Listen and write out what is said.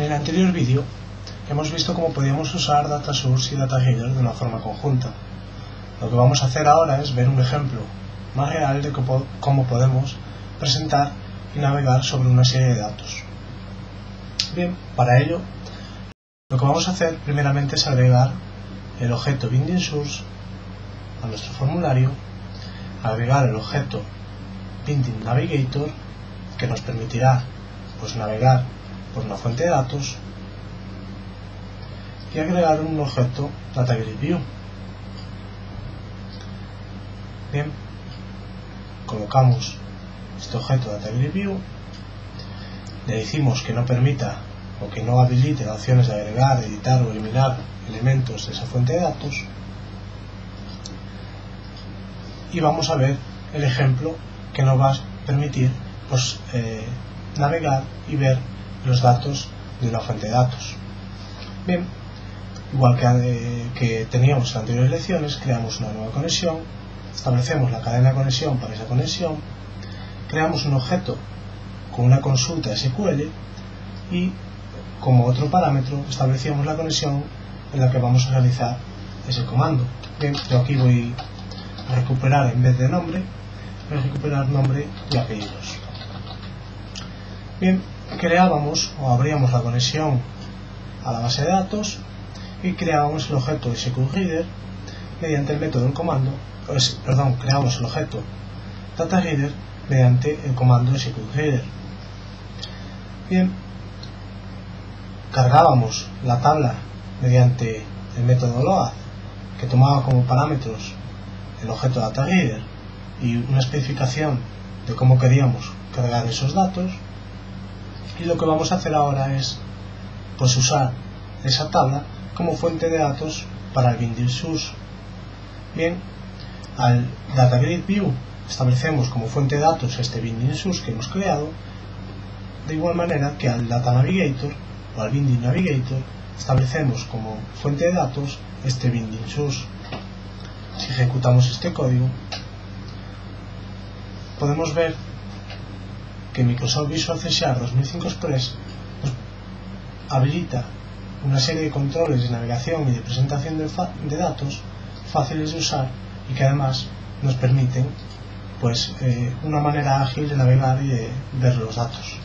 En el anterior vídeo hemos visto cómo podíamos usar Data Source y Data Header de una forma conjunta. Lo que vamos a hacer ahora es ver un ejemplo más real de cómo podemos presentar y navegar sobre una serie de datos. Bien, para ello lo que vamos a hacer primeramente es agregar el objeto Binding Source a nuestro formulario, agregar el objeto Binding Navigator que nos permitirá pues navegar por una fuente de datos y agregar un objeto DataGridView. Bien, colocamos este objeto DataGridView, le decimos que no permita o que no habilite opciones de agregar, editar o eliminar elementos de esa fuente de datos y vamos a ver el ejemplo que nos va a permitir pues, eh, navegar y ver los datos de una fuente de datos. Bien, igual que, eh, que teníamos en anteriores lecciones, creamos una nueva conexión, establecemos la cadena de conexión para esa conexión, creamos un objeto con una consulta SQL y como otro parámetro establecemos la conexión en la que vamos a realizar ese comando. Bien, yo aquí voy a recuperar en vez de nombre, voy a recuperar nombre y apellidos. Bien, creábamos o abríamos la conexión a la base de datos y creábamos el objeto SQLreader mediante el método comando, perdón, creamos el objeto DataReader mediante el comando SQLreader. Bien, cargábamos la tabla mediante el método load que tomaba como parámetros el objeto DataReader y una especificación de cómo queríamos cargar esos datos y lo que vamos a hacer ahora es pues usar esa tabla como fuente de datos para el binding source. Bien al data grid view establecemos como fuente de datos este binding source que hemos creado de igual manera que al data navigator o al binding navigator establecemos como fuente de datos este binding source. Si ejecutamos este código podemos ver que Microsoft Visual C 2005 Express nos habilita una serie de controles de navegación y de presentación de, de datos fáciles de usar y que además nos permiten pues eh, una manera ágil de navegar y de ver los datos.